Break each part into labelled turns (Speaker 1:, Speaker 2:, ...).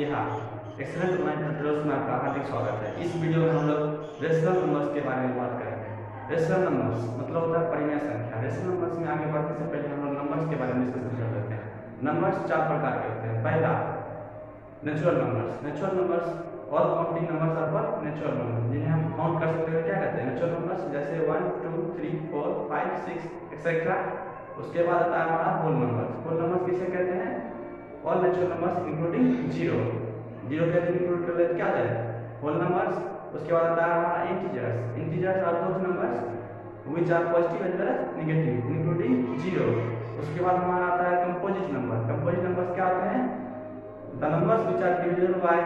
Speaker 1: Bihar excellence online खतरोस में आपका हार्दिक स्वागत है इस वीडियो में हम लोग रेशनल नंबर्स के बारे में बात करेंगे रेशनल नंबर्स मतलब होता है परिणय संख्या रेशनल नंबर्स में आगे बढ़ने से पहले हम लोग नंबर्स के बारे में डिस्कशन कर लेते हैं नंबर्स चार प्रकार के होते हैं पहला नेचुरल नंबर्स नेचुरल नंबर्स और काउंटिंग नंबर्स आर पर नेचुरल नंबर्स जिन्हें हम काउंट कर सकते हैं क्या कहते हैं नेचुरल नंबर्स जैसे one two three four five six etcetera उसके बाद आता है हमारा होल नंबर्स होल नंबर्स किसे कहते हैं all natural numbers including zero zero के अंदर इंक्लूड कर लेते क्या आ जाए होल नंबर्स उसके बाद आता है हमारा integers integers are those numbers which are positive and well negative including zero उसके बाद हमारा आता है कंपोजिट नंबर कंपोजिट नंबर्स क्या होते हैं the numbers which are divisible by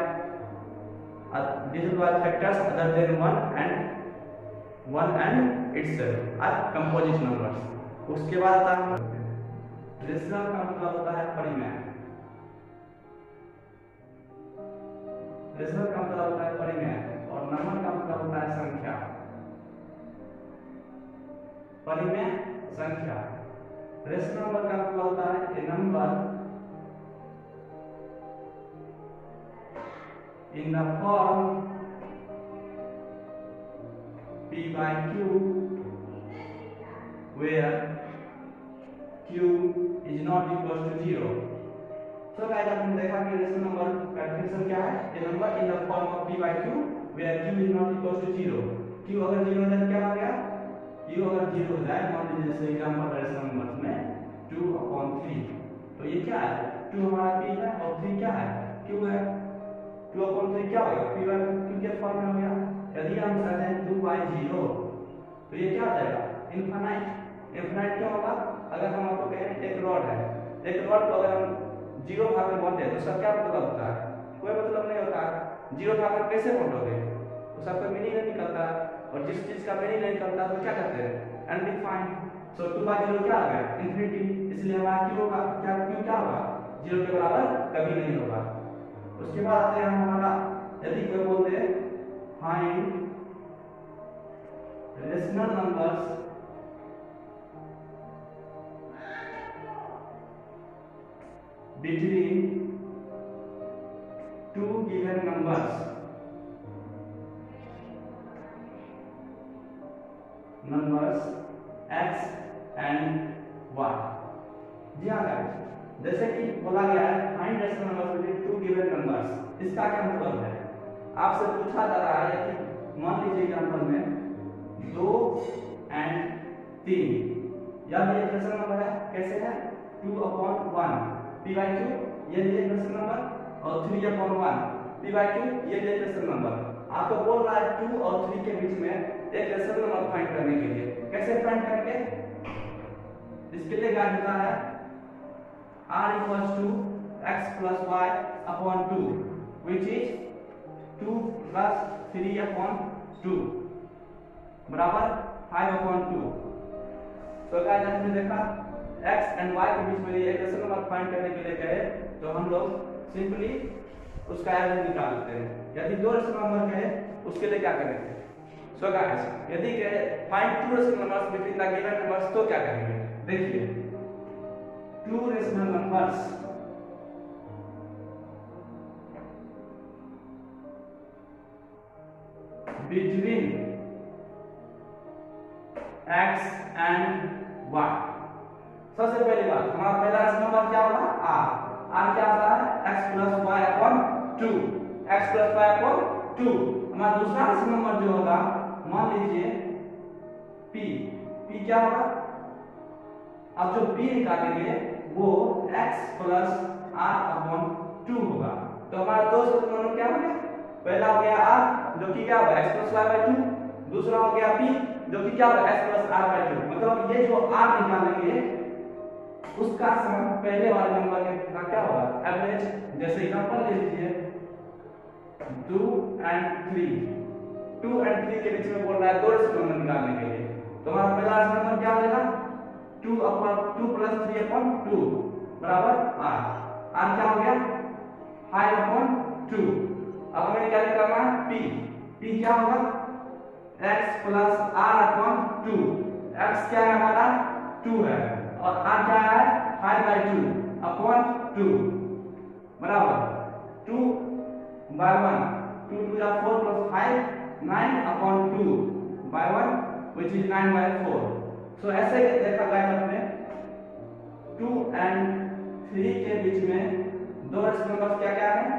Speaker 1: divisible by factors other than 1 and 1 and itself are composite numbers उसके बाद आता है रेशनल का मतलब होता है परिमेय विसर्ग का मतलब होता है परिमेय और नमन का मतलब होता है संख्या परिमेय संख्या रेस नंबर का मतलब होता है a number in the form P by Q where Q is not equal to zero so guys आपने देखा कि रेशनल नंबर कन्फर्मेशन क्या है ये number in the form of p by q where q is not equal to 0 q अगर 0 हो जाए क्या बन गया q अगर 0 हो जाए मान लीजिए जैसे एग्जांपल रेशनल नंबर में 2/3 तो ये क्या है 2 हमारा p है और 3 क्या है q है 2/3 क्या होगा p by q के फॉर्म में हो गया यदि हम चाहते हैं 2/0 तो ये क्या हो जाएगा इनफाइनाइट इनफाइनाइट क्या होगा अगर हम आपको कहें एक रॉड है एक रॉड को अगर हम जीरो भाग में बढ़ते हैं तो सर क्या मतलब होता है कोई मतलब नहीं होता है जीरो भाग में कैसे तो सर कोई मीनिंग नहीं निकलता और जिस चीज का मीनिंग नहीं निकलता तो क्या कहते हैं undefined so two by zero क्या होगा इंफिनिटी इसलिए हमारा क्यू होगा क्या क्यू क्या होगा जीरो के बराबर कभी नहीं होगा उसके बाद आते हैं हमारा यदि कोई बोलते हैं find rational numbers between two given numbers numbers x and y जी हाँ गाइस जैसे कि बोला गया है find rational numbers between two given numbers इसका क्या मतलब है आपसे पूछा जा रहा है कि मान लीजिए एग्जांपल में दो एंड तीन यह भी एक नंबर है कैसे है two upon one p by Q ये दिया प्रश्न नंबर और three upon one p by Q ये दिया प्रश्न नंबर आपको बोल रहा है टू और थ्री के बीच में एक रेशनल नंबर फाइंड करने के लिए कैसे फाइंड करके इसके लिए क्या होता है r equals to x plus y upon two which is two plus three upon two बराबर फाइव upon टू तो क्या देखा एक्स एंड वाई के बीच में रिलेशन को मत फाइंड करने के लिए कहे तो हम लोग सिंपली उसका एवरेज निकालते हैं यदि दो रेशनल नंबर कहे उसके लिए क्या करेंगे सो गाइस यदि कहे find two rational numbers between the given numbers तो क्या करेंगे देखिए two rational numbers between x and y सबसे पहली बात हमारा पहला इसमें नंबर क्या होगा आर आर क्या आता है x plus Y upon two X plus Y upon two हमारा दूसरा इसमें नंबर जो होगा मान लीजिए p p क्या होगा अब जो p निकालेंगे वो x plus R upon two होगा तो हमारा दो समीकरण क्या होंगे पहला हो गया r जो कि क्या होगा x plus Y by two दूसरा हो गया p जो कि क्या होगा x plus R by two मतलब ये जो r निकालेंगे उसका सम पहले वाले नंबर का क्या होगा एवरेज जैसे एग्जांपल ले लीजिए two and three two and three के बीच में बोल रहा है दो नंबर निकालने के लिए तो हमारा पहला नंबर क्या आएगा two upon two plus three upon two बराबर आर आर क्या हो गया फाइव अपॉन टू अब हमें क्या करना है पी पी क्या होगा X plus R upon two X क्या है हमारा टू है और आर क्या है five by two upon two बराबर two by one two two या four plus five nine upon two by one which is nine by four so ऐसे देखा गया आपने टू एंड थ्री के बीच में दो रेस्टोरेंट क्या क्या है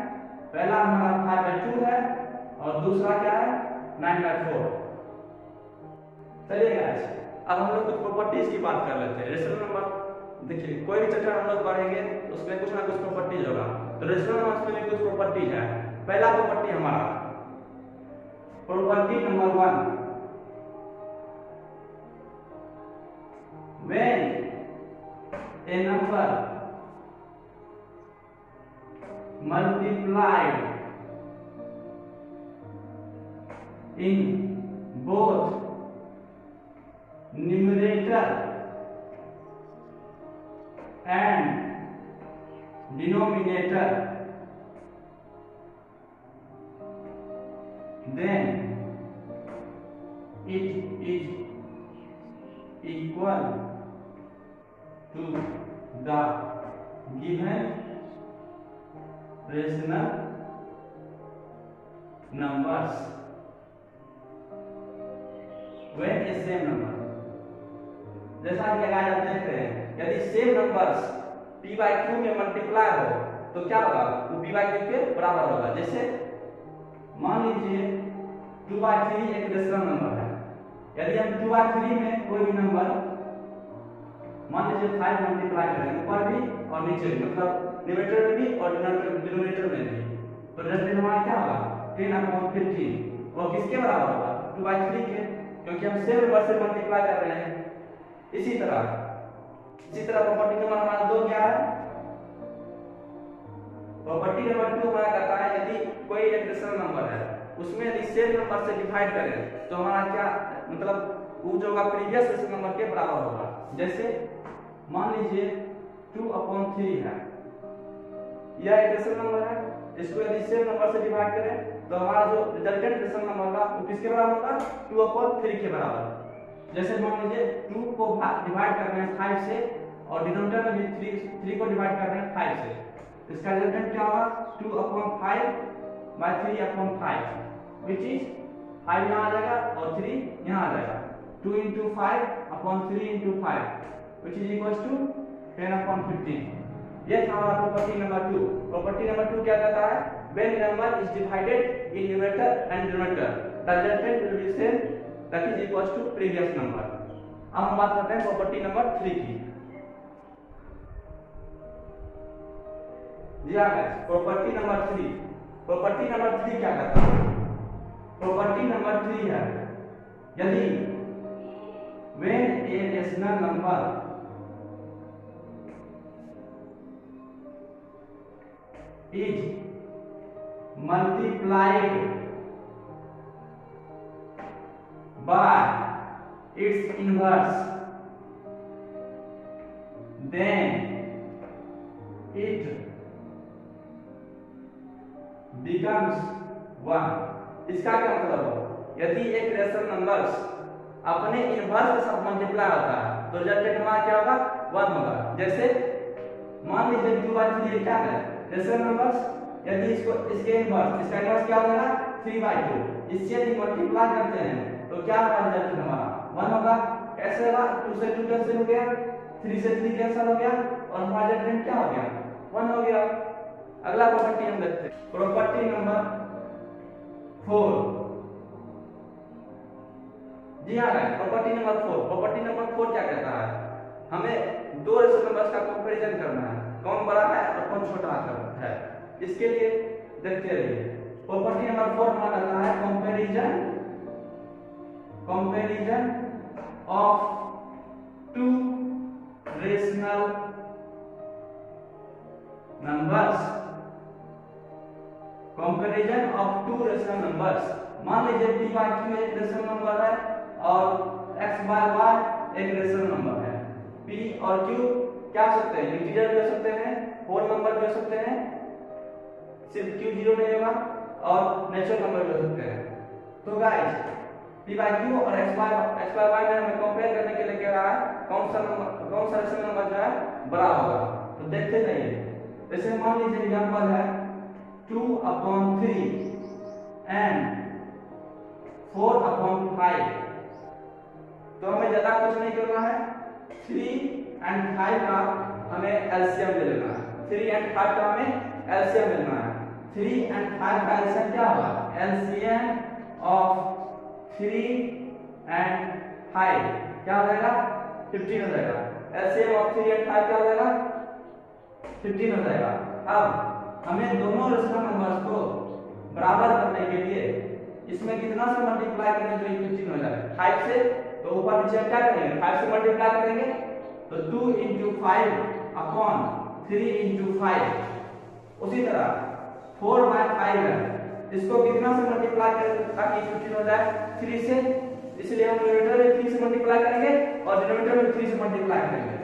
Speaker 1: पहला हमारा फाइव बाई टू है और दूसरा क्या है नाइन बाई फोर चलिए गाइस अब हम लोग कुछ प्रॉपर्टीज की बात कर लेते हैं रेशनल नंबर देखिए कोई भी चैप्टर हम लोग पढ़ेंगे तो उसमें कुछ ना कुछ प्रॉपर्टीज होगा तो रेशनल नंबर में कुछ प्रॉपर्टीज है पहला प्रॉपर्टी हमारा property number one when a number multiplied in both numerator and denominator, then it is equal to the given rational numbers. When a same number जैसा कि अगर आप देख रहे हैं यदि same numbers p by Q में मल्टीप्लाई हो तो क्या होगा वो p बाई क्यू के बराबर होगा जैसे मान लीजिए 2 बाई थ्री एक रेशनल नंबर है यदि हम 2 बाई थ्री में कोई भी नंबर मान लीजिए 5 मल्टीप्लाई करें ऊपर भी और नीचे भी मतलब न्यूमरेटर में भी और डिनोमिनेटर में भी तो रिजल्ट हमारा क्या होगा टेन अपॉन 15 और किसके बराबर होगा 2 बाई थ्री के क्योंकि हम सेम नंबर से मल्टीप्लाई कर रहे हैं इसी तरह इसी तरह प्रॉपर्टी नंबर हमारा दो क्या है प्रॉपर्टी नंबर टू हमारा कहता है यदि कोई इलेक्ट्रेशन नंबर है उसमें यदि सेम नंबर से डिवाइड करें तो हमारा क्या मतलब वो जो होगा प्रीवियस नंबर के बराबर होगा जैसे मान लीजिए टू अपॉन थ्री है यह इक्वेशन नंबर है इसको यदि सेम नंबर से डिवाइड करें तो हमारा जो रिजल्टेंट इक्वेशन नंबर होगा वो किसके बराबर होगा टू अपॉन थ्री के बराबर जैसे मान लीजिए टू को डिवाइड कर रहे हैं फाइव से और डिनोमिनेटर में भी थ्री थ्री को डिवाइड कर रहे हैं फाइव से तो इसका रिजल्टेंट क्या होगा two upon five by three upon five which is five यहाँ आ जाएगा और थ्री यहाँ आ जाएगा two into five upon three into five which is equal to ten upon fifteen ये था हमारा property number two property number two क्या कहता है when number is divided in numerator and denominator the resultant will be same that is equals to previous number अब हम बात करते हैं प्रॉपर्टी नंबर थ्री की जी हाँ guys property number three property number three क्या कहता है प्रॉपर्टी नंबर थ्री है यदि when a rational number is multiplied by its inverse then it becomes one इसका क्या मतलब हो यदि एक रेशनल नंबर अपने इनवर्स के साथ मल्टीप्लाई होता है तो रिजल्टेंट मान क्या होगा वन होगा जैसे मान लीजिए टू बाई थ्री क्या है रेशनल नंबर यदि इसको इसके इनवर्स इसका इनवर्स क्या होगा थ्री बाई टू इससे यदि मल्टीप्लाई करते हैं तो क्या होगा रिजल्ट हमारा वन होगा कैसे होगा टू से टू कैंसिल हो गया थ्री से थ्री कैंसिल हो गया और हमारा रिजल्टेंट क्या हो गया वन हो गया अगला प्रॉपर्टी हम देखते हैं प्रॉपर्टी नंबर फोर जी हाँ guys property number four property number four क्या कहता है हमें दो रेशो नंबर्स का कंपैरिजन करना है कौन बड़ा है और कौन छोटा है इसके लिए देखते रहिए प्रॉपर्टी नंबर फोर हमारा कहता है comparison comparison of two rational numbers comparison of two rational numbers मान लीजिए p बाय q एक रेशनल नंबर है और x बाय y एक रेशनल नंबर है p और q क्या हो सकते हैं इंटीजर भी हो सकते हैं होल नंबर भी हो सकते हैं सिर्फ q जीरो नहीं होगा और नेचुरल नंबर भी हो सकते हैं तो गाइस p by q और x by x by y में हमें कंपेयर करने के लिए कह रहा है कौन सा नंबर कौन सा रेशनल नंबर जो है बड़ा होगा तो देखते जाइए जैसे मान लीजिए एग्जांपल है 2 upon 3 and 4 upon 5 तो हमें ज्यादा कुछ नहीं करना है 3 and 5 का हमें एलसीएम ले लेना है 3 and 5 का हमें एलसीएम लेना है 3 and 5 का एलसीएम क्या होगा LCM of three and five क्या हो जाएगा फिफ्टीन हो जाएगा LCM of three and five क्या हो जाएगा फिफ्टीन हो जाएगा अब हमें दोनों रेशनल नंबर्स को बराबर करने के लिए इसमें कितना से मल्टीप्लाई करेंगे तो फिफ्टीन हो जाएगा फाइव से तो ऊपर नीचे क्या करेंगे फाइव से मल्टीप्लाई करेंगे तो two into five upon three into five उसी तरह फोर बाय फाइव है इसको कितना से मल्टीप्लाई करें ताकि फिफ्टीन हो जाए थ्री से इसलिए हम न्यूमिनेटर में थ्री से मल्टीप्लाई करेंगे और डिनोमीटर में थ्री से मल्टीप्लाई करेंगे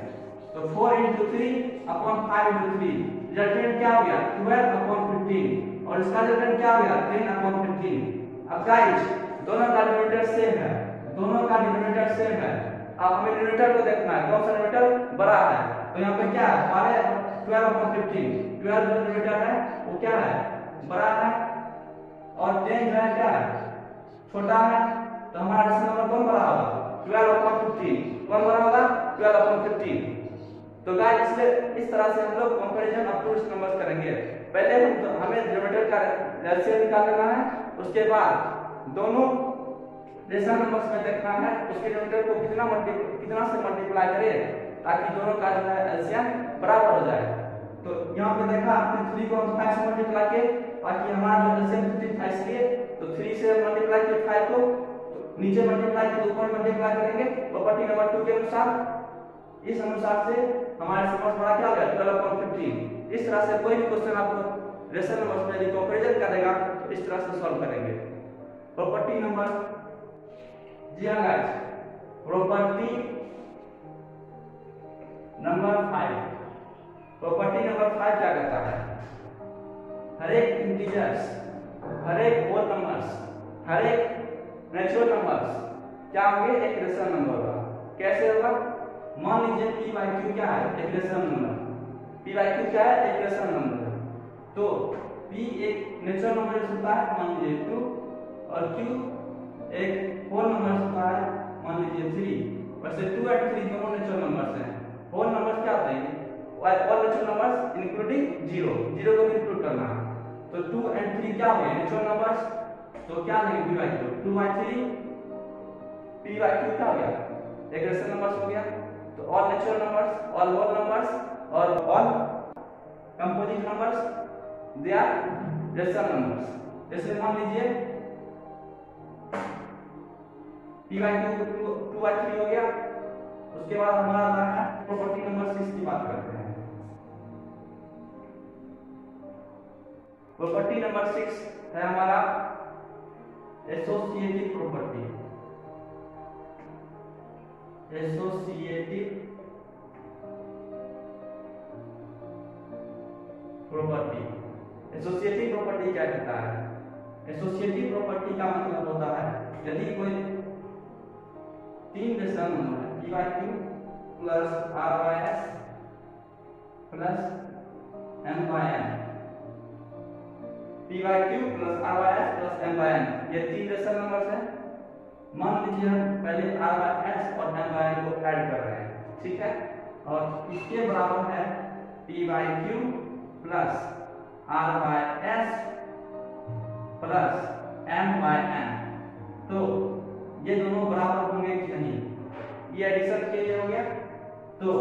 Speaker 1: तो four into three upon five into three resultant क्या हो गया ट्वेल्व अपॉन फिफ्टीन और इसका रिजल्टेंट क्या हो गया टेन अपॉन फिफ्टीन अब गाइस दोनों का डिनोमीटर सेम है दोनों का डिनोमीटर सेम है अब हमें डिनोमीटर को देखना है कौन सा डिनोमीटर बड़ा है तो यहाँ पे क्या है बारह ट्वेल्व अपॉन फिफ्टीन ट्वेल्व जो डिनोमीटर है वो क्या है बड़ा है और टेन जो है क्या है छोटा है तो हमारा डिसीजन नंबर कौन बड़ा होगा ट्वेल्व अपॉन फिफ्टीन कौन बड़ा होगा ट्वेल्व अपॉन फिफ्टीन तो गाइस इसलिए इस तरह से हम लोग कंपैरिजन ऑफ टू नंबर्स करेंगे पहले हम तो हमें डिनोमिनेटर का एलसीएम निकालना है उसके बाद दोनों डेसिमल नंबर्स में देखना है उसके डिनोमिनेटर को कितना मल्टी कितना से मल्टीप्लाई करें ताकि दोनों का जो है एलसीएम बराबर हो जाए तो यहां पे देखा हमने 3 को 5 से मल्टीप्लाई किए बाकी हमारा जो एलसीएम थ्री था इसलिए तो थ्री से मल्टीप्लाई किए फाइव को तो नीचे मल्टीप्लाई किए ऊपर मल्टीप्लाई करेंगे प्रॉपर्टी नंबर टू के अनुसार इस अनुसार से हमारे समझ बड़ा क्या हो गया ट्वेल्व अपॉन फिफ्टीन इस तरह से कोई भी क्वेश्चन आपको रेशन नंबर में यदि कंपेरिजन करेगा तो इस तरह से सॉल्व करेंगे प्रॉपर्टी नंबर जी हाँ guys property number 5 property number 5 क्या कहता है हर एक इंटीजर्स हर एक होल नंबर्स हर एक नेचुरल नंबर्स क्या होंगे एक रेशनल नंबर होगा कैसे होगा मान लीजिए p by q क्या है एक rational number p by q क्या है एक रेशनल नंबर तो p एक नेचुरल नंबर होता है मान लीजिए 2 और q एक होल नंबर होता है मान लीजिए थ्री वैसे 2 और 3 दोनों नेचुरल नंबर्स हैं होल नंबर्स क्या होते हैं और नेचुरल नंबर्स इंक्लूडिंग 0 0 को भी इंक्लूड करना है तो टू एंड थ्री क्या हुए नेचुरल नंबर तो क्या लेंगे P by two two by three P by two क्या हो गया रेग्रेशन नंबर्स हो गया तो all natural numbers all whole numbers और all composite numbers they are rational numbers जैसे मान लीजिए P by Q two by three हो गया उसके बाद हमारा आता है प्रॉपर्टी नंबर सिक्स की बात करते हैं प्रॉपर्टी नंबर सिक्स है हमारा associative property associative property associative property क्या कहता है एसोसिएटिव प्रॉपर्टी का मतलब होता है यदि कोई तीन दशम है P by Q plus R by S plus M by M P by Q plus R by S plus M by N ये तीन रेशनल नंबर्स हैं मान लीजिए हम पहले आर वाई एस और एम वाई एन को ऐड कर रहे हैं ठीक है और इसके बराबर है P by Q plus R by S plus M by N तो ये दोनों बराबर होंगे कि नहीं ये एडिशन के लिए हो गया तो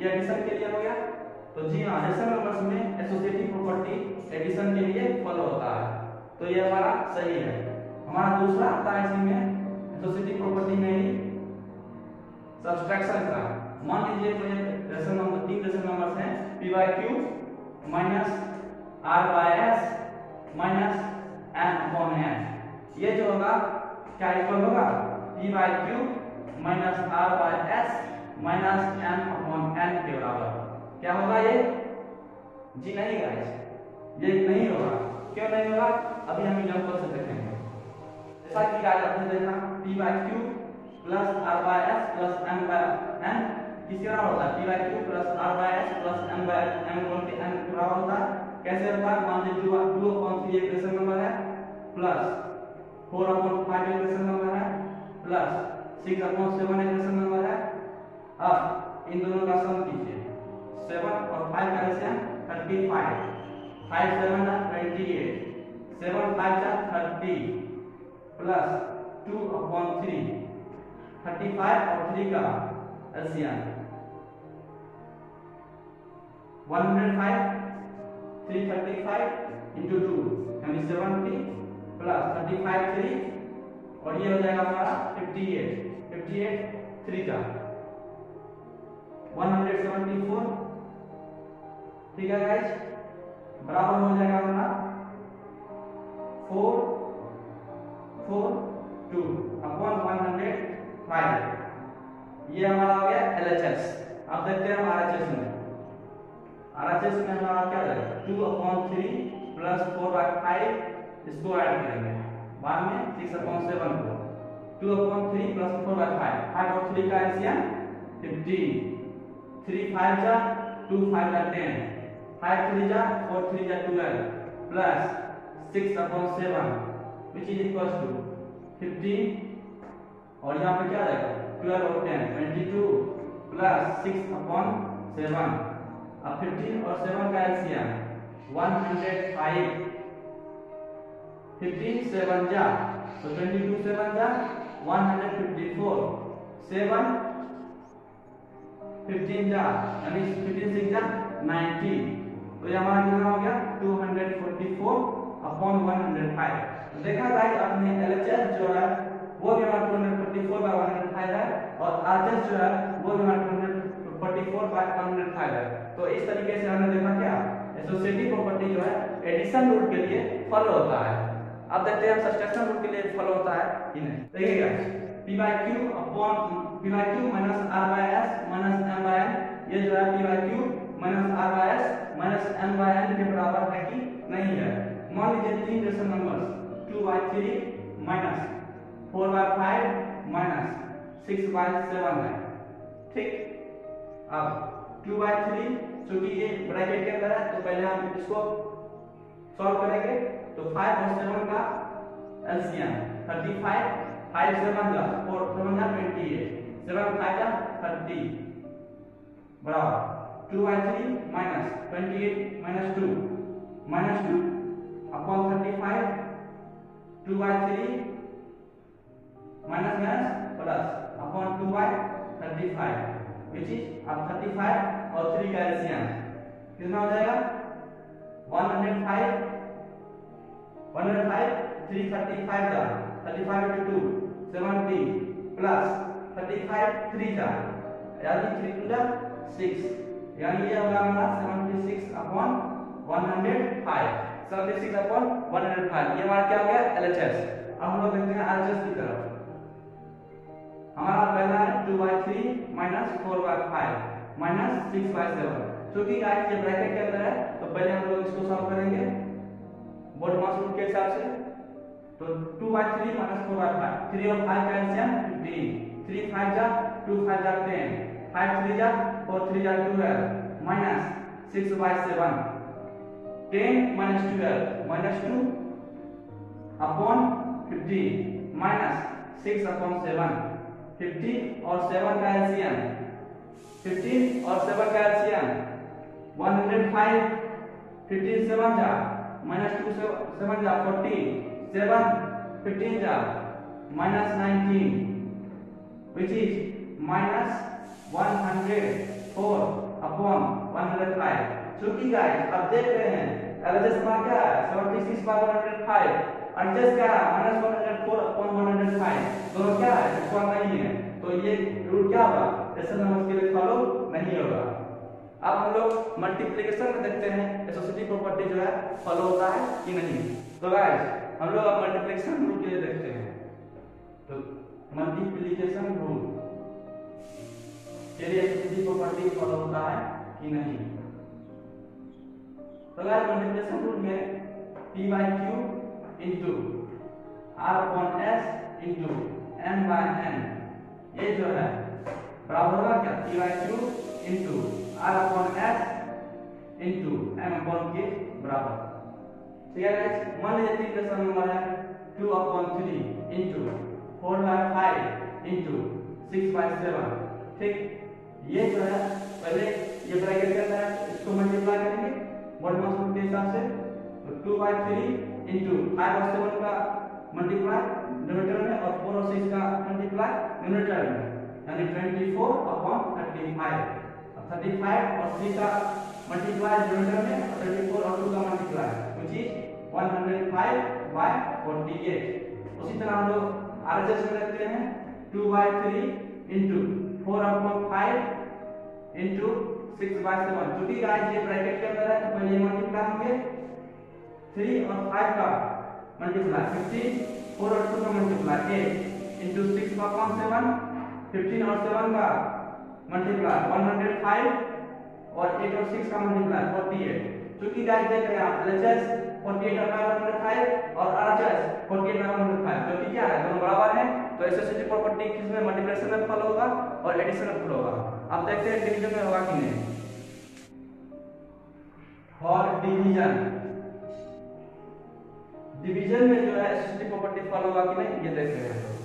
Speaker 1: ये एडिशन के लिए हो गया तो जी हाँ रेशनल नंबर में एसोसिएटिव प्रॉपर्टी एडिशन के लिए फॉलो होता है तो ये हमारा सही है हमारा दूसरा आता है इसी में एसोसिएटिव प्रॉपर्टी में ही सब्सट्रैक्शन का मान लीजिए मुझे रेशनल नंबर तीन रेशनल नंबर है P by Q minus R by S minus M upon N ये जो होगा क्या इक्वल होगा P by Q minus R by S minus M upon N के बराबर क्या होगा ये जी नहीं गाइस ये नहीं होगा क्यों नहीं होगा अभी हम एग्जांपल से देखेंगे जैसा कि गाइस आपने देखा p by q plus r by s plus m by n किसी तरह होता है p by q plus r by s plus m by m गुणा n पूरा होता है कैसे होता है मान लीजिए 2 अपॉन 3 एक्सप्रेशन नंबर है प्लस 4 अपॉन 5 एक्सप्रेशन नंबर है प्लस 6 अपॉन 7 एक्सप्रेशन नंबर है अब इन दोनों का सम कीजिए सेवन और फाइव का LCM thirty five five seven का ट्वेंटी एट सेवन फाइव का thirty plus two upon three thirty five और थ्री का LCM one hundred five three thirty five into two यानी seventy plus thirty five three और ये हो जाएगा हमारा fifty eight fifty eight three का वन हंड्रेड सेवेंटी फोर ठीक है गाइस बराबर हो जाएगा अपना four four two upon one hundred five ये हमारा हो गया एल एच एस अब देखते हैं हम आर एच एस में आर एच एस में हमारा क्या रहेगा two upon three plus four by five इसको ऐड करेंगे बाद में सिक्स अपॉन सेवन को two upon three plus four by five five और थ्री का एलसीएम फिफ्टीन थ्री फाइव जा टू फाइव जा टेन 5 3 जा 4 3 जा twelve plus six upon seven which is equal to fifteen और यहां पे क्या आएगा 12 और 10 22 two plus six upon seven अब 15 और 7 का एलसीएम 105 15 7 जा तो 22 7 जा 154 7 15 जा यानी 15 6 जा नाइनटीन तो ये हमारा कितना हो गया 244 अपॉन 105 तो देखा गाइस आपने एलएचएस जो है वो भी हमारा 244 बाय 105 है और आरएचएस जो है वो भी हमारा 244 बाय 105 है तो इस तरीके से हमने देखा क्या एसोसिएटिव प्रॉपर्टी जो है एडिशन रूल के लिए फॉलो होता है अब देखते हैं सब्सट्रैक्शन रूल के लिए फॉलो होता है कि नहीं देखिए guys p by q upon p by q minus r by s minus m by n ये जो है p by q minus R by S minus N by N के बराबर है कि नहीं है मान लीजिए तीन rational number two by three minus four by five minus six by seven है ठीक अब टू बाय थ्री चूंकि ये ब्रैकेट के अंदर है तो पहले हम इसको सॉल्व करेंगे तो फाइव और सेवन का LCM thirty five five seven का फोर सेवन का ट्वेंटी एट सेवन फाइव का थर्टी बराबर two by three minus twenty eight minus two minus two upon thirty five two by three minus minus plus upon two by thirty five which is अब thirty five और three का LCM कितना हो जाएगा one hundred five one hundred five three thirty five जा thirty five into two seventy plus thirty five three जा यानी three two जा सिक्स यानी ये होगा हमारा 76 अपॉन 105 76 अपॉन 105 ये हमारा क्या हो गया एलएचएस अब हम लोग देखते हैं एलएचएस की तरफ हमारा पहला है 2 by 3 minus 4 by 5 minus 6 by 7 क्योंकि गाइस ये ब्रैकेट के अंदर है तो पहले हम लोग इसको सॉल्व करेंगे बोर्ड मास रूल के हिसाब से तो 2 by 3 minus 4 by 5 3 और 5 का एलसीएम 3 3 5 जा 2 5 जा 10 5 3 जा और थ्री आर है minus six by seven ten minus twelve minus two upon fifty minus six upon seven fifty और सेवन का एलसीएम फिफ्टीन और सेवन का LCM one hundred five fifteen seven जा माइनस टू सेवन जा forty seven fifteen जा minus nineteen which is minus 104 upon 105 कि guys अब देख रहे हैं एलएचएस बार क्या है 76 बार 105 एडजस्ट क्या है -104 अपॉन 105 दोनों क्या है इक्वल नहीं है तो ये रूल क्या होगा रेशनल नंबर्स के लिए फॉलो नहीं होगा अब हम लोग मल्टीप्लिकेशन में देखते हैं एसोसिएटिव प्रॉपर्टी जो है फॉलो होता है कि नहीं तो गाइस हम लोग अब मल्टीप्लिकेशन रूल के लिए देखते हैं तो मल्टीप्लिकेशन रूल चलिए स्थिति प्रॉपर्टी फॉलो होता है कि नहीं तो यार कंडेंसेशन रूल में p by q into r upon s into m by n ये जो है बराबर होगा क्या p by q into r upon s into m upon k बराबर ठीक है गाइस मान लीजिए तीन का सम नंबर है 2 upon 3 into 4 by 5 into 6 by 7 ठीक ये जो है पहले ये ब्रैकेट के अंदर इसको मल्टीप्लाई करेंगे मोल मास के हिसाब से टू बाई 3 इंटू फाइव और 7 का मल्टीप्लाई न्यूमरेटर में और 4 और 6 का मल्टीप्लाई न्यूमरेटर में यानी 24 फोर अपॉन 35 फाइव थर्टी और 3 का मल्टीप्लाई न्यूमरेटर में और थर्टी और 2 का multiply which is one hundred five उसी तरह हम लोग आरएचएस में रखते हैं 2 by three into four upon five into six by seven चूंकि गाइस ये ब्रैकेट के अंदर है तो पहले मल्टीप्लाई होंगे थ्री और फाइव का मल्टीप्लाई फिफ्टीन फोर और टू का मल्टीप्लाई एट इंटू सिक्स का कौन सेवन फिफ्टीन और सेवन का मल्टीप्लाई वन और एट और सिक्स का मल्टीप्लाई फोर्टी एट गाइस देख रहे हैं आप 48 का 105 और आरएचएस 48 का 105 जो क्या है दोनों बराबर हैं तो एसोसिएटिव प्रॉपर्टी किसमें मल्टीप्लिकेशन में फॉलो होगा और एडिशन में फॉलो होगा अब देखते हैं डिवीजन में होगा कि नहीं फॉर डिवीजन डिवीजन में जो है एसएसटी प्रॉपर्टी फॉलो होगा कि नहीं ये देखते हैं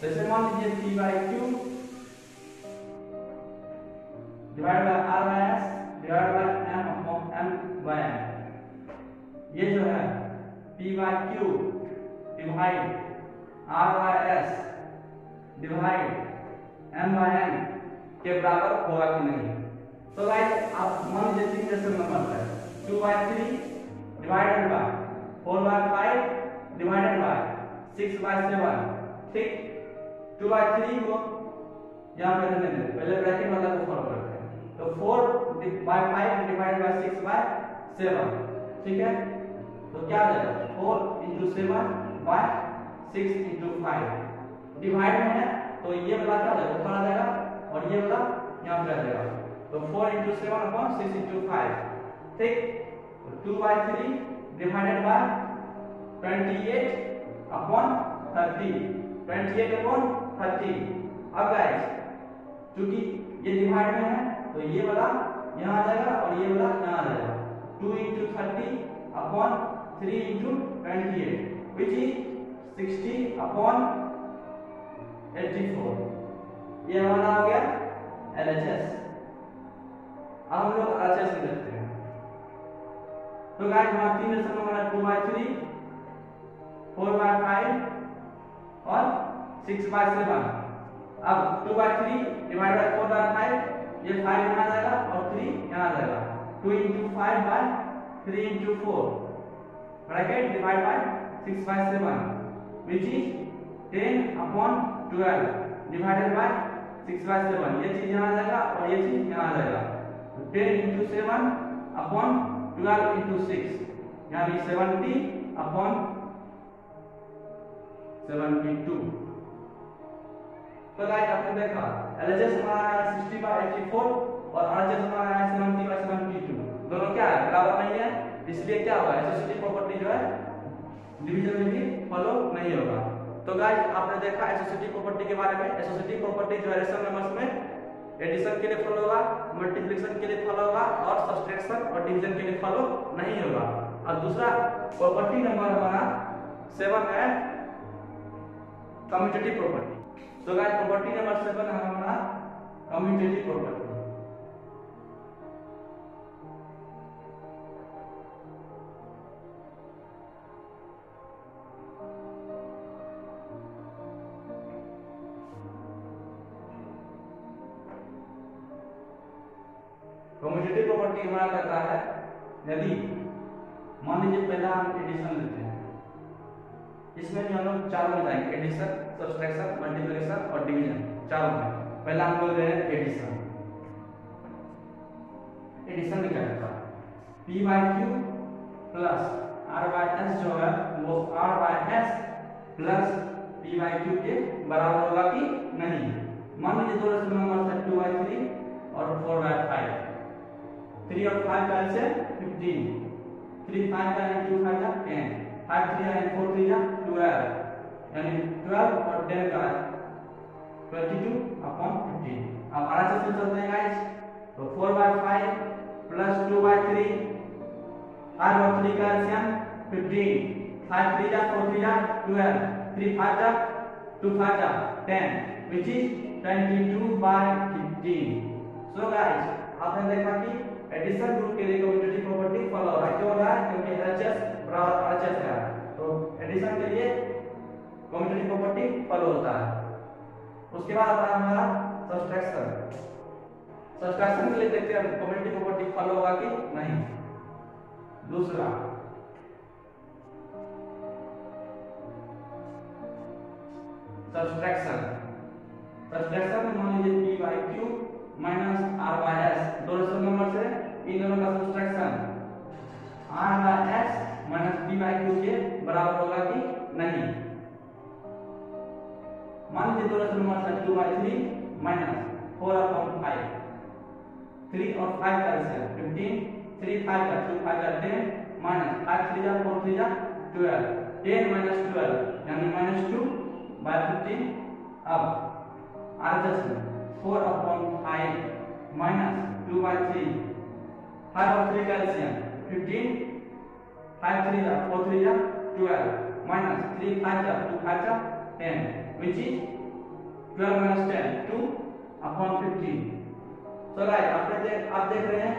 Speaker 1: तो इसे मान लीजिए p by Q divide by R by S divide by M upon M by M ये जो है p by Q divide R by S divide M by M के बराबर होगा कि नहीं तो गाइस आप मान लीजिए जैसे नंबर है two by three divided by four by five divided by six by seven ठीक टू बाई थ्री को यहाँ पे रहने दें पहले ब्रैकेट वाला को फॉलो करते हैं तो four by five divided by six by seven ठीक है तो क्या आ जाएगा four into seven by six into five divide में है तो ये वाला क्या हो ऊपर आ जाएगा और ये वाला यहाँ पे आ जाएगा तो four into seven upon six into five ठीक two by three divided by twenty eight upon thirty twenty eight upon thirty अब गाइस क्योंकि ये डिवाइड में है तो ये वाला यहाँ आ जाएगा और ये वाला यहाँ आ जाएगा two into thirty upon three into twenty eight which is sixty upon eighty four ये हमारा आ गया एल एच एस अब हम लोग एलएचएस में देखते हैं तो गाइस हमारा तीन दशमलव हमारा two by three four by five और सिक्स बाय सेवन अब two by three divide by four by five ये फाइव यहाँ आ जाएगा और थ्री यहाँ आ जाएगा two into five by three into four bracket divide by six by seven which is ten upon twelve divided by six by seven ये चीज यहाँ आ जाएगा और ये चीज यहाँ आ जाएगा ten into seven upon twelve into six यानी सेवनटी अपॉन सेवनटी टू तो गाइस आपने देखा एलएचएस हमारा है 60 बाय 84 और आरएचएस हमारा है 70 बाय 72 दोनों क्या है बराबर नहीं है इसलिए क्या होगा एसोसिएटिव प्रॉपर्टी जो है डिवीजन में भी फॉलो नहीं होगा तो गाइस आपने देखा एसोसिएटिव प्रॉपर्टी के बारे में एसोसिएटिव प्रॉपर्टी जो है एडिशन नंबर्स में एडिशन के लिए फॉलो होगा मल्टीप्लिकेशन के लिए फॉलो होगा और सबट्रैक्शन और डिवीजन के लिए फॉलो नहीं होगा और दूसरा प्रॉपर्टी नंबर हमारा 7 है कम्यूटेटिव प्रॉपर्टी तो गाइस प्रॉपर्टी नंबर 7 है हमारा कम्यूटेटिव प्रॉपर्टी रोमोजेटिव तो प्रॉपर्टी हमारा कहता है यदि मान लीजिए पहला हम एडिशन लेते हैं इसमें जो हम लोग चार में जाएंगे एडिशन सब्सट्रैक्शन मल्टीप्लिकेशन और डिवीजन चार में पहला हम बोल रहे हैं एडिशन एडिशन में क्या करता है पी तो। q Q plus R s जो है वो r by S plus p by Q के बराबर होगा कि नहीं मान लीजिए दोनों नंबर है 2 बाई 3 और 4 बाई फाइव थ्री और फाइव का एलसीएम फिफ्टीन थ्री फाइव का टू फाइव का टेन फाइव थ्री का फोर थ्री का ट्वेल्व यानी ट्वेल्व और टेन का ट्वेंटी टू अपॉन फिफ्टीन अब हमारा सिस्टम चलते हैं गाइस तो four by five plus two by three five और थ्री का एलसीएम फिफ्टीन फाइव थ्री जा फोर थ्री जा ट्वेल्व थ्री फाइव जा टू फाइव जा ten which is twenty two by fifteen so guys आपने देखा कि एडिशन ग्रुप के लिए कम्यूटेटिव प्रॉपर्टी फॉलो हो रहा है क्यों हो रहा है क्योंकि एचएस बराबर आरएचएस है तो एडिशन के लिए कम्यूटेटिव प्रॉपर्टी फॉलो होता है उसके बाद आता है हमारा सब्सट्रैक्शन सब्सट्रैक्शन के लिए देखते हैं कम्यूटेटिव प्रॉपर्टी फॉलो होगा कि नहीं दूसरा सब्सट्रैक्शन सब्सट्रैक्शन में मान लीजिए p q minus R by S दो रेशनल नंबर से इन दोनों का subtraction R by x minus B by Q के बराबर होगा कि नहीं मान लीजिए दोनों दोनों मतलब 2 by three minus four upon five three और 5 का एल्सियम 15 3 5 का 2 5 का 10 माइनस फाइव थ्री जा फोर थ्री जा ट्वेल्व टेन माइनस ट्वेल्व यानी माइनस टू बाय फिफ्टीन अब आर दस में four upon five minus two by three 5 और 3 कैल्शियम फिफ्टीन फाइव थ्री जा 4 3 जा ट्वेल्व माइनस थ्री 5 जा टू फाइव जा टेन तो राइट आपने देख आप देख रहे हैं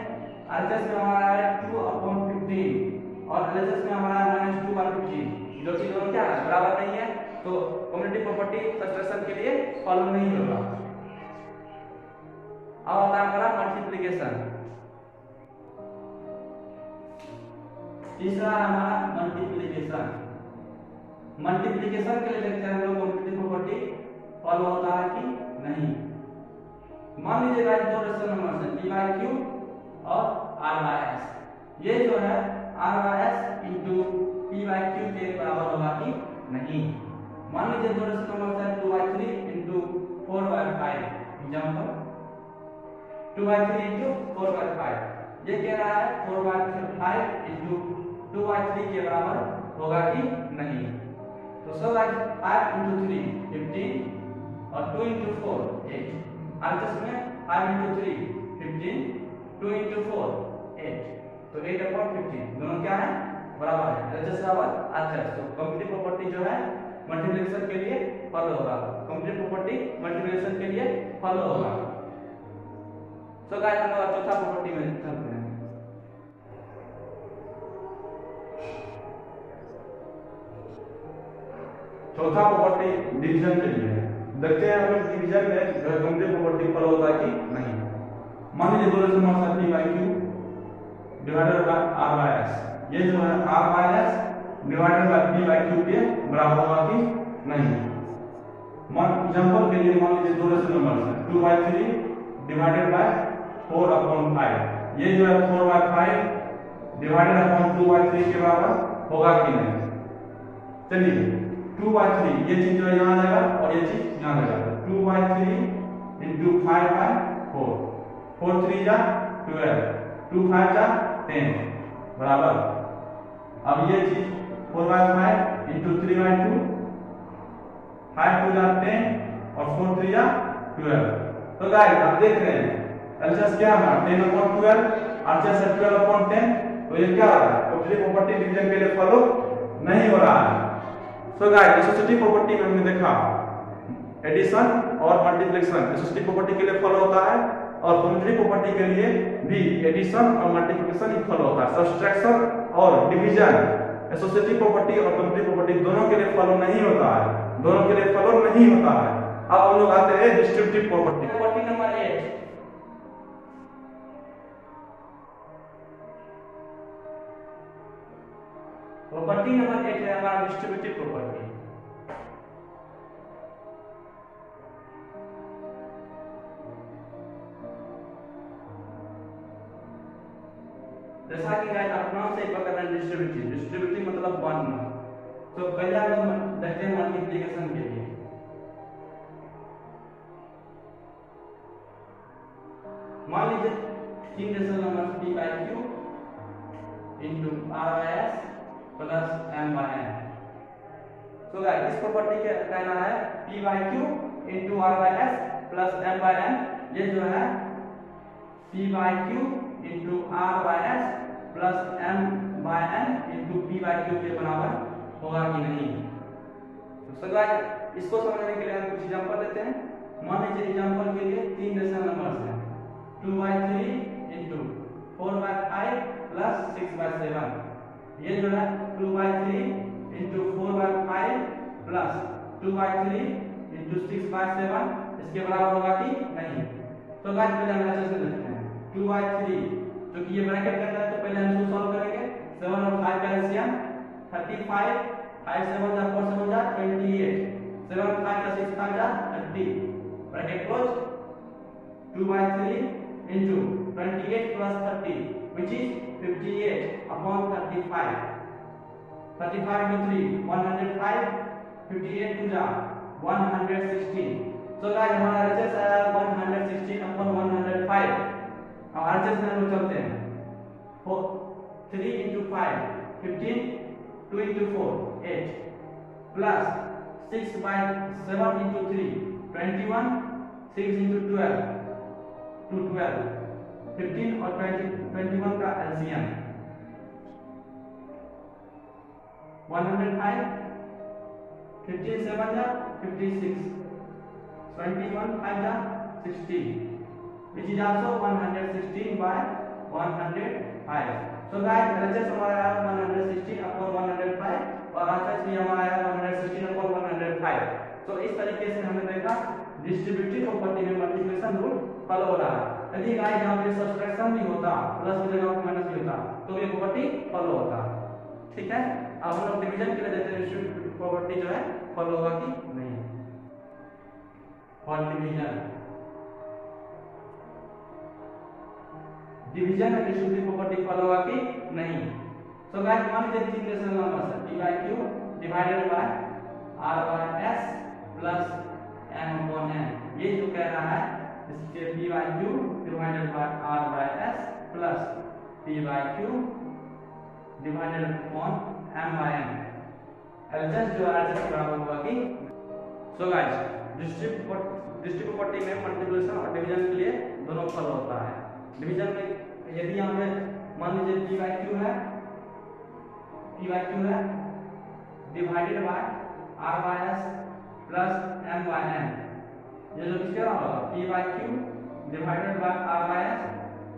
Speaker 1: एलएचएस में हमारा है 2 अपॉन 15 और एलएचएस में हमारा है माइनस 2 बाई 15 जो कि दोनों क्या है बराबर नहीं है तो कम्युनिटी प्रॉपर्टी सब्सट्रक्शन के लिए फॉलो नहीं होगा अब आता है हमारा मल्टीप्लीकेशन तीसरा हमारा मल्टीप्लीकेशन मल्टीप्लीकेशन के लिए देखते हैं हम लोग कॉम्पिटेटिव प्रॉपर्टी फॉलो होता है कि नहीं मान लीजिए गाइस दो रेशन नंबर है पी बाय क्यू और आर बाय एस ये जो है R by S into P by Q के बराबर होगा कि नहीं मान लीजिए दो रेशन नंबर है 2 by 3 into 4 by 5 example 2 by 3 into 4 by 5 ये कह रहा है 4 by 5 into two by three के बराबर होगा कि नहीं तो so by five into three fifteen और two into four eight answer में five into three fifteen two into four eight तो एट अपॉइंट फिफ्टीन दोनों क्या है बराबर है रजस बराबर आंसर तो कंप्लीट प्रॉपर्टी जो है मल्टीप्लिकेशन के लिए फॉलो होगा कंप्लीट प्रॉपर्टी मल्टीप्लिकेशन के लिए फॉलो होगा तो गाइस हमारा चौथा प्रॉपर्टी में चलते हैं चौथा प्रॉपर्टी डिवीजन के लिए है देखते हैं हम लोग डिवीजन में घंटे प्रॉपर्टी फॉलो होता है कि नहीं मान लीजिए दो ratio minus thirty by Q divided by R by S ये जो है R by S divided by B by Q के बराबर होगा कि नहीं मान एग्जांपल के लिए मान लीजिए दो रेशो नंबर है two by three divided by four upon five ये जो है four by five divided upon two by three के बराबर होगा कि नहीं चलिए टू बाई थ्री ये चीज जो है यहाँ जाएगा और ये चीज यहाँ जाएगा two by three into five by four four three जा ट्वेल्व टू फाइव जा टेन बराबर अब ये चीज four by five into three by two five two जा टेन और फोर थ्री जा ट्वेल्व तो गाइस आप देख रहे हैं एलसीएस क्या है ten upon twelve RCS twelve upon ten तो ये क्या हो रहा है ऑब्जेक्ट प्रॉपर्टी डिवीजन के लिए फॉलो नहीं हो रहा है सो गाइस एसोसिएटिव प्रॉपर्टी हमने देखा एडिशन और मल्टीप्लिकेशन एसोसिएटिव प्रॉपर्टी के लिए फॉलो होता है और बाउंड्री प्रॉपर्टी के लिए भी एडिशन और मल्टीप्लिकेशन ही फॉलो होता है सबट्रैक्शन और डिवीजन एसोसिएटिव प्रॉपर्टी और बाउंड्री प्रॉपर्टी दोनों के लिए फॉलो नहीं होता है दोनों के लिए फॉलो नहीं होता है अब हम लोग आते हैं distributive property property number 8 property number एक है हमारा डिस्ट्रीब्यूटिव प्रॉपर्टी जैसा कि गाइस आप नाम से ही पता करना डिस्ट्रीब्यूटिव डिस्ट्रीब्यूटिव मतलब बांटना तो पहला नंबर देखते हैं मल्टीप्लिकेशन के लिए मान लीजिए तीन decimal number P by Q into R I S plus M by N तो गाइस इस प्रॉपर्टी के कहना है P by Q into R by S plus M by N ये जो है P by Q into R by S plus M by N into P by Q के बराबर होगा कि नहीं तो सो गाइस इसको समझने के लिए हम कुछ एग्जांपल लेते हैं मान लीजिए एग्जांपल के लिए तीन रेशनल नंबर्स हैं 2 by three into four by five plus six by seven ये जो है two by three into four by five plus two by three into six by seven इसके बराबर होगा कि नहीं तो गाइस पहले हम ऐसे से देखते हैं टू by थ्री जो कि ये ब्रैकेट करता है तो पहले हम इसको सॉल्व करेंगे सेवन और फाइव का LCM thirty five five seven जा फोर सेवन जा ट्वेंटी एट सेवन फाइव का सिक्स का जा thirty bracket close two 2 three 3 twenty eight plus thirty which is 58 upon 35. 35 into 3, 105. 58 to the 116. So guys, हमारा RHS आया 116 upon 105. अब RHS में हम चलते हैं. 4, 3 into 5, 15. 2 into 4, 8. Plus 6 by 7 into 3, 21. 6 into 12, 2 12. 15 और 20, 21 का एलसीएम 105 57 जा 56 21 5 जा 16 which is also 116 by 105 so guys LHS हमारा आया 116 अपॉन 105 और RHS भी हमारा आया 116 अपॉन 105 तो इस तरीके से हमने देखा डिस्ट्रीब्यूटिव प्रॉपर्टी में मल्टीप्लिकेशन रूल फॉलो हो रहा है यदि गाइस यहां पे सब्ट्रैक्शन भी होता प्लस की जगह माइनस भी होता तो ये प्रॉपर्टी फॉलो होता ठीक है अब हम लोग डिवीजन के लिए देते हैं प्रॉपर्टी जो है फॉलो होगा कि नहीं फॉर डिवीजन डिवीजन में डिस्ट्रीब्यूटिव प्रॉपर्टी फॉलो होगा कि नहीं So guys, one is the three rational numbers P by Q divided by R by S plus M N. ये जो कह रहा है इसके p by q divided by r by s plus p by q divided upon m by n. LHS जो LHS बराबर होगा कि सो गाइस डिस्ट्रिक्ट प्रॉपर्टी में मल्टीप्लिकेशन और डिवीजन के लिए दोनों फल होता है डिवीजन में यदि यहाँ पे मान लीजिए p by q है p by q है divided by r by s plus m by n. ये जो भी क्या होगा p by q divided by r by S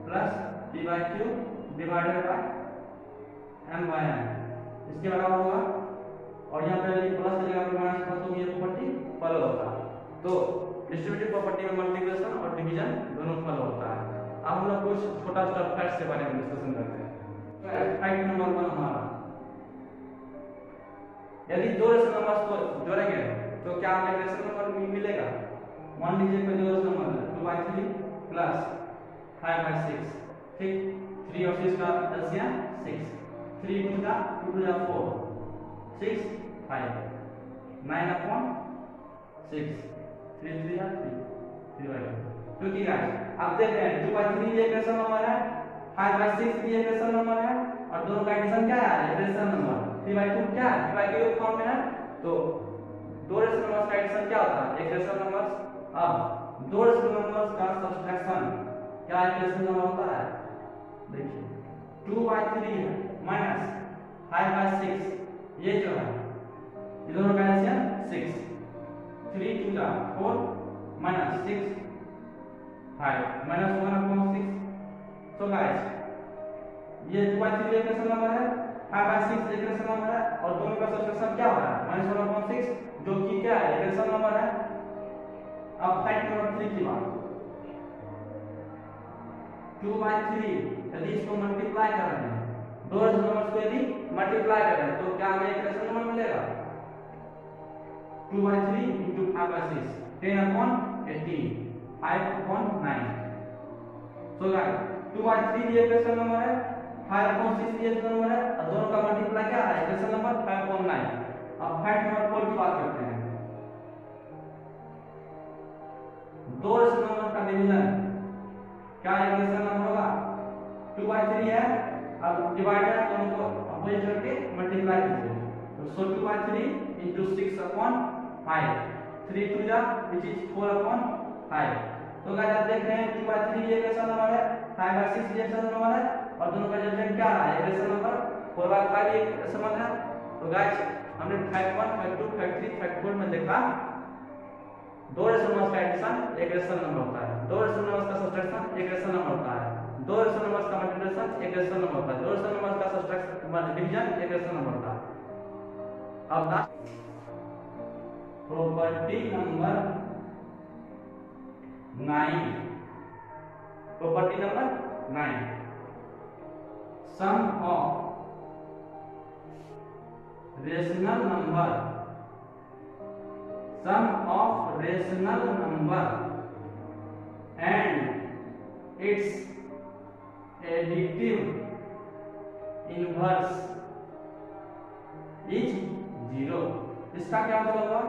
Speaker 1: plus p by q divided by m by M इसके बराबर होगा और यहाँ पे यदि प्लस जगह पर माइनस प्लस तो ये प्रॉपर्टी फल होगा तो डिस्ट्रीब्यूटिव प्रॉपर्टी में मल्टीप्लिकेशन और डिवीजन दोनों फल होता है अब हम लोग कुछ छोटा छोटा फैक्ट के बारे में डिस्कशन करते हैं फैक्ट नंबर वन हमारा यदि दो रेशनल नंबर्स को जोड़ेंगे तो क्या हमें रेशनल नंबर मिलेगा वन डिजिट पे जो नंबर है two by three plus five by six ठीक थ्री और सिक्स का दस या सिक्स थ्री टू का टू टू या four six five nine upon six three three या थ्री थ्री बाई क्योंकि गाइस आप देख रहे हैं टू बाई थ्री ये कैसा नंबर है फाइव बाई सिक्स भी एक रेशनल नंबर है और दोनों का एडिशन क्या है rational number three by two क्या है थ्री बाई टू फॉर्म में है तो दो रेशनल नंबर का एडिशन क्या होता है एक रेशनल नंबर अब दो रेशनल नंबर्स का सब्सट्रैक्शन क्या इक्वेशन में होता है देखिए 2 बाय 3 है 5 बाय 6 ये जो है ये दोनों का एलसीएम 6 3 2 जा 4 माइनस 6 5 माइनस 1 अपॉन 6 तो गाइस ये 2 बाय 3 इक्वेशन नंबर है 5 बाय 6 इक्वेशन नंबर है और दोनों का सब्सट्रैक्शन क्या हो रहा है 1 अपॉन 6 जो कि क्या है इक्वेशन नंबर है अब फैक्ट नंबर थ्री की बात टू बाई थ्री यदि इसको मल्टीप्लाई कर रहे हैं दो नंबर्स को यदि मल्टीप्लाई कर रहे हैं तो क्या हमें एक नंबर मिलेगा two by three into five by six ten upon eighteen five upon nine so two by three ये क्वेश्चन नंबर है फाइव अपॉन सिक्स ये नंबर है और दोनों का मल्टीप्लाई क्या आ रहा है question number five upon nine अब फैक्ट नंबर फोर की बात करते हैं किया है अब डिवाइडर तो हमको अपने करके मल्टीप्लाई कीजिए तो so two by three into six upon five three two जा which is four upon five तो गाइस आप देख रहे हैं टू बाय थ्री ये कैसा नंबर है फाइव बाय सिक्स ये कैसा नंबर है और दोनों का रिजल्ट क्या रहा है कैसा नंबर फोर बाय फाइव ये कैसा नंबर है तो गाइस हमने five five one two five three five four में देखा दो रेशनल का एडिशन एक रेशनल नंबर होता है दो रेशनल नंबर्स का सब्ट्रैक्शन एक रेशनल नंबर होता है दो रेशो नंबर का मल्टीप्लिकेशन एक रेशो नंबर का दो रेशो नंबर का सब्ट्रैक्शन डिवीजन एक रेशो नंबर का अब last property number 9 property number 9 sum of rational number sum of rational number and its additive inverse is zero इसका क्या मतलब होगा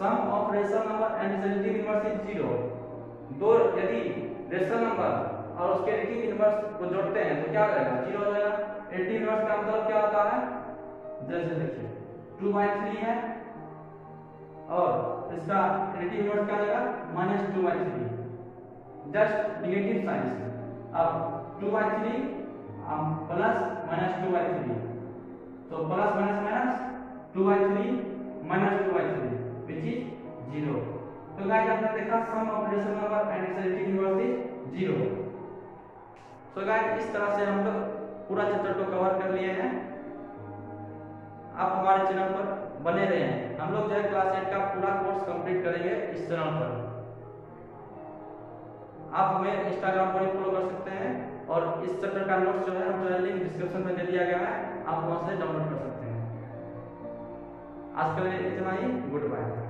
Speaker 1: sum of rational number and resultive inverse is zero दो यदि rational number और उसके एडिटिव इनवर्स को जोड़ते हैं तो क्या रहेगा जीरो हो जाएगा एडिटिव इनवर्स का मतलब क्या होता है जैसे देखिए 2 बाय 3 है और इसका एडिटिव इनवर्स क्या हो जाएगा minus two by three just negative signs अब टू 3 अब प्लस माइनस 2 बाई 3 तो plus minus minus 2 by 3 minus 2 by 3 which is zero तो गाइस आपने देखा sum of rational number and its inverse is zero so guys इस तरह से हम लोग पूरा चैप्टर को कवर कर लिए हैं आप हमारे चैनल पर बने रहे हैं हम लोग जो है क्लास एट का पूरा कोर्स कंप्लीट करेंगे इस चैनल पर आप हमें इंस्टाग्राम पर फॉलो कर सकते हैं और इस चैप्टर का नोट्स जो है है लिंक डिस्क्रिप्शन में दे दिया गया है आप वहाँ से डाउनलोड कर सकते हैं आज के लिए इतना ही गुड बाय